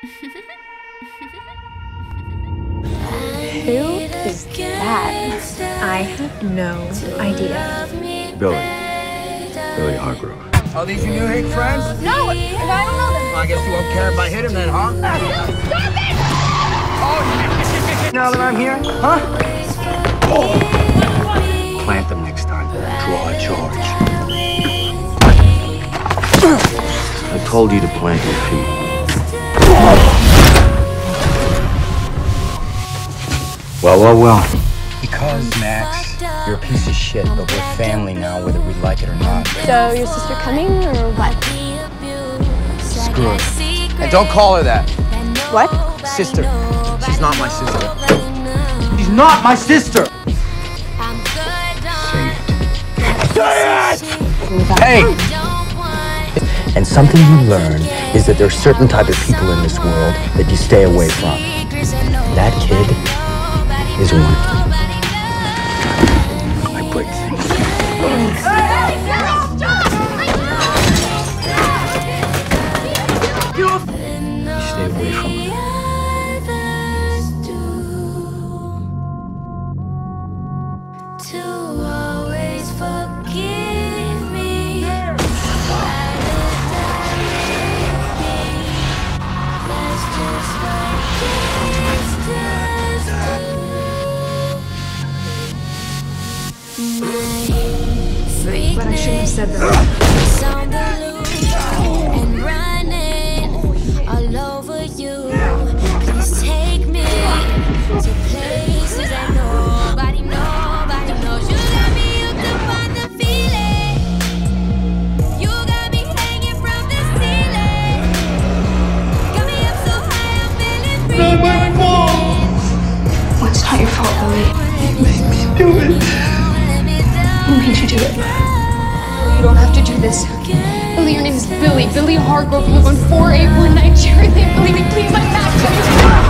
Who is that? I have no idea. Billy. Billy Hargrove. Are these your new Hick friends? No, I don't know them. Well, I guess you won't care if I hit him then, huh? Stop it! Oh, now that I'm here, huh? Oh. Plant them next time. Draw a charge. I told you to plant your feet. Well, well, well. Because, Max, you're a piece of shit, but we're family now, whether we like it or not. So, your sister coming or what? Screw it. And don't call her that. What? Sister. She's not my sister. She's not my sister! Say it. Say it! Hey! And something you learn is that there are certain type of people in this world that you stay away from. That kid is one. I break things. You stay away from so high, I'm feeling free. Well, it's not your fault, Lily. You made me do it. Who made you do it? You don't have to do this. Billy, your name is Billy. Billy Hargrove. You live on 4819 Cherry Lane. Believe me, please, I'm not.